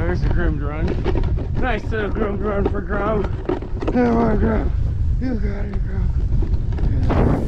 go. There's a groomed run. Nice little groomed run for Grum. Come on, Grum. You got it, Grum.